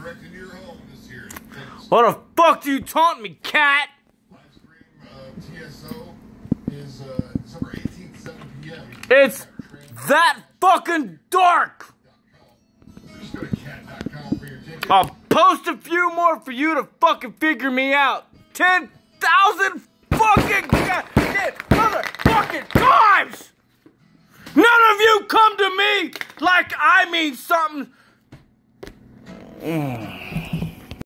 coming direct into your home this year. What the fuck do you taunt me, cat? Live stream uh, TSO is uh, December 18th, 7 p.m. It's that fucking dark. Just go to cat.com for your ticket. I'll post a few more for you to fucking figure me out. 10,000 fucking goddamn motherfucking times! None of you come to me like I mean something. Mm.